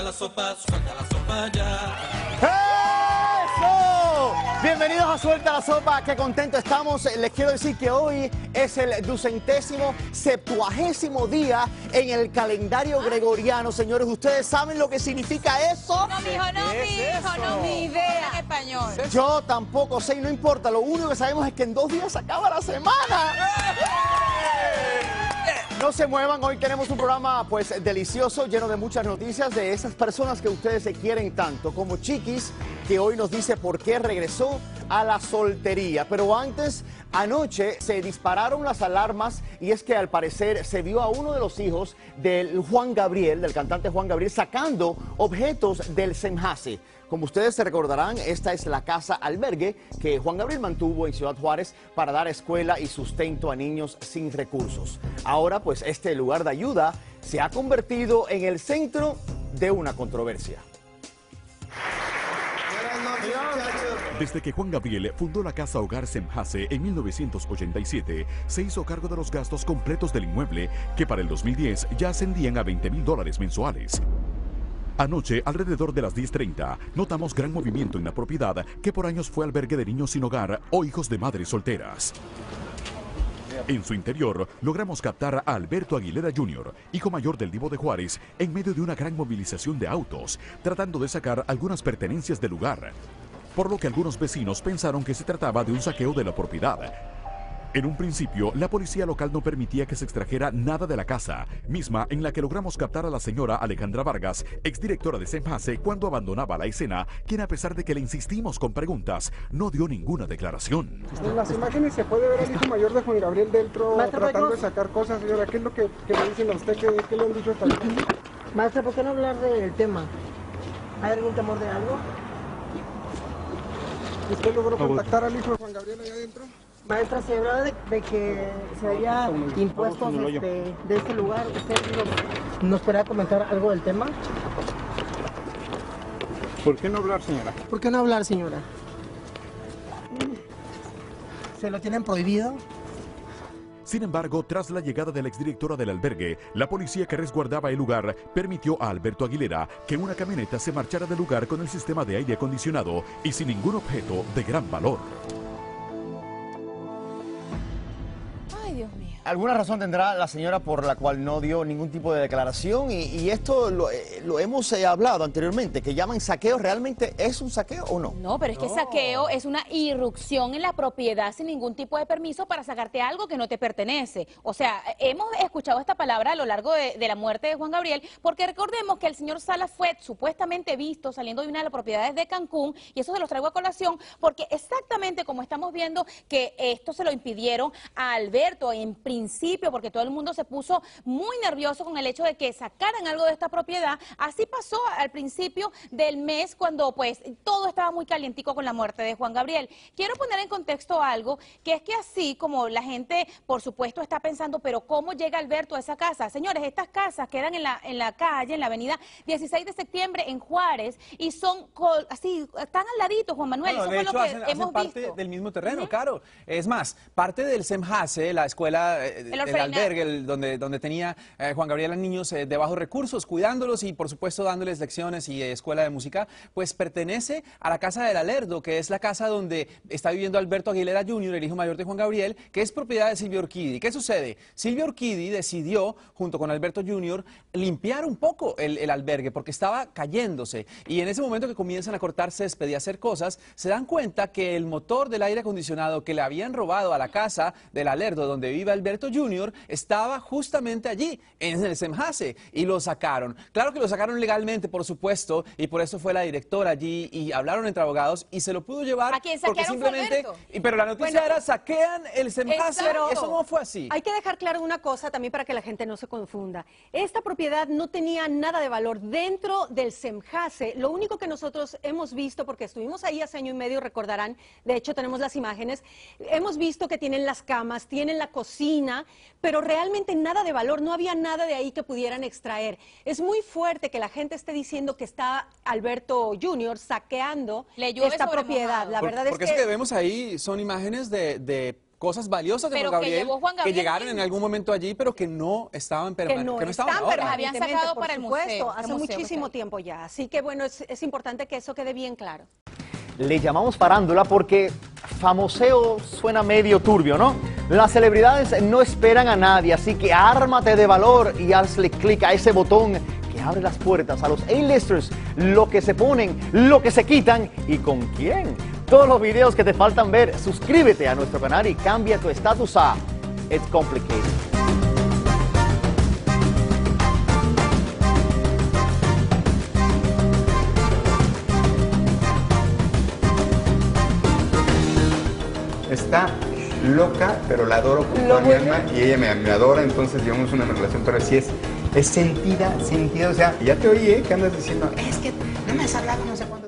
Suelta la sopa, suelta la sopa ya. ¡Eso! Bienvenidos a Suelta la Sopa, qué contento estamos. Les quiero decir que hoy es el ducentésimo, septuagésimo día en el calendario gregoriano. Señores, ¿ustedes saben lo que significa eso? No, mijo, no, mijo, no, ni idea en español. Yo tampoco sé y no importa. Lo único que sabemos es que en dos días se acaba la semana. No se muevan, hoy tenemos un programa pues delicioso, lleno de muchas noticias de esas personas que ustedes se quieren tanto, como Chiquis, que hoy nos dice por qué regresó a la soltería. Pero antes, anoche se dispararon las alarmas y es que al parecer se vio a uno de los hijos del Juan Gabriel, del cantante Juan Gabriel, sacando objetos del Semjase. Como ustedes se recordarán, esta es la casa albergue que Juan Gabriel mantuvo en Ciudad Juárez para dar escuela y sustento a niños sin recursos. Ahora, pues este lugar de ayuda se ha convertido en el centro de una controversia. Desde que Juan Gabriel fundó la Casa Hogar Semjase en 1987, se hizo cargo de los gastos completos del inmueble, que para el 2010 ya ascendían a 20 mil dólares mensuales. Anoche, alrededor de las 10.30, notamos gran movimiento en la propiedad que por años fue albergue de niños sin hogar o hijos de madres solteras. En su interior, logramos captar a Alberto Aguilera Jr., hijo mayor del Divo de Juárez, en medio de una gran movilización de autos, tratando de sacar algunas pertenencias del lugar. Por lo que algunos vecinos pensaron que se trataba de un saqueo de la propiedad. En un principio, la policía local no permitía que se extrajera nada de la casa, misma en la que logramos captar a la señora Alejandra Vargas, exdirectora de Semjase, cuando abandonaba la escena, quien a pesar de que le insistimos con preguntas, no dio ninguna declaración. En las imágenes se puede ver al hijo mayor de Juan Gabriel dentro tratando de sacar cosas, señora. ¿Qué es lo que, que le dicen a usted? ¿Qué, qué le han dicho hasta ahora? Maestra, ¿por qué no hablar del tema? ¿Hay algún temor de algo? ¿Usted logró contactar al hijo de Juan Gabriel allá adentro? Maestra, se hablaba de, de que se había impuestos este, de este lugar. ¿Usted nos, nos podría comentar algo del tema? ¿Por qué no hablar, señora? ¿Por qué no hablar, señora? ¿Se lo tienen prohibido? Sin embargo, tras la llegada de la exdirectora del albergue, la policía que resguardaba el lugar permitió a Alberto Aguilera que una camioneta se marchara del lugar con el sistema de aire acondicionado y sin ningún objeto de gran valor. Alguna razón tendrá la señora por la cual no dio ningún tipo de declaración y, y esto lo, eh, lo hemos eh, hablado anteriormente, que llaman saqueo, ¿realmente es un saqueo o no? No, pero es que saqueo es una irrupción en la propiedad sin ningún tipo de permiso para sacarte algo que no te pertenece. O sea, hemos escuchado esta palabra a lo largo de, de la muerte de Juan Gabriel, porque recordemos que el señor Sala fue supuestamente visto saliendo de una de las propiedades de Cancún, y eso se los traigo a colación, porque exactamente como estamos viendo que esto se lo impidieron a Alberto en principio, porque todo el mundo se puso muy nervioso con el hecho de que sacaran algo de esta propiedad. Así pasó al principio del mes cuando pues todo estaba muy calientico con la muerte de Juan Gabriel. Quiero poner en contexto algo, que es que así como la gente, por supuesto, está pensando, pero ¿cómo llega Alberto a esa casa? Señores, estas casas quedan en la, en la calle, en la avenida 16 de septiembre en Juárez y son así, están al ladito, Juan Manuel. Bueno, Eso de fue hecho, lo que hacen, hacen hemos parte visto. del mismo terreno, claro. Es más, parte del SEMJASE, la escuela, el, albergue, el- donde, donde tenía eh, Juan Gabriel a niños eh, de bajos recursos, cuidándolos y, por supuesto, dándoles lecciones y eh, escuela de música, pues pertenece a la Casa del Alerdo, que es la casa donde está viviendo Alberto Aguilera Jr., el hijo mayor de Juan Gabriel, que es propiedad de Silvio Orquidi. ¿Qué sucede? Silvio Orquidi decidió, junto con Alberto Jr., limpiar un poco el, el albergue porque estaba cayéndose. Y en ese momento que comienzan a cortar césped y a hacer cosas, se dan cuenta que el motor del aire acondicionado que le habían robado a la casa del Alerdo, donde vive Alberto Jr., estaba justamente allí, en el Semjase, y lo sacaron. Claro que lo sacaron legalmente, por supuesto, y por eso fue la directora allí y hablaron entre abogados y se lo pudo llevar. ¿A quién porque simplemente. Y- pero la noticia Bueno, era saquean el Semjase. Eso no fue así. Hay que dejar claro una cosa también para que la gente no se confunda. Esta propiedad no tenía nada de valor dentro del SEMJASE. Lo único que nosotros hemos visto, porque estuvimos ahí hace año y medio, recordarán, de hecho tenemos las imágenes, hemos visto que tienen las camas, tienen la cocina, pero realmente nada de valor, no había nada de ahí que pudieran extraer. Es muy fuerte que la gente esté diciendo que está Alberto Jr. saqueando esta propiedad. La Por- verdad es porque que... eso que vemos ahí son imágenes de, de cosas valiosas de Juan que Gabriel, Juan Gabriel llegaron en algún momento allí, pero que no estaban que permanentes. no, que no estaban están ahora. habían sacado por para el museo, hace el museo que muchísimo tiempo ya. Así que bueno, es, es importante que eso quede bien claro. Le llamamos farándula porque famoseo suena medio turbio, ¿no? Las celebridades no esperan a nadie, así que ármate de valor y hazle clic a ese botón que abre las puertas a los A-listers, lo que se ponen, lo que se quitan y con quién. Todos los videos que te faltan ver, suscríbete a nuestro canal y cambia tu estatus a It's Complicated. Loca, pero la adoro con toda mi alma y ella me, me adora, entonces llevamos una relación, pero sí es, es sentida, sentida, o sea, ya te oí, ¿eh? que andas diciendo, es que no me has hablado, no sé cuándo.